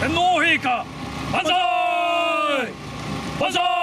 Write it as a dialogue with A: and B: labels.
A: 天皇陛下，万岁！万岁！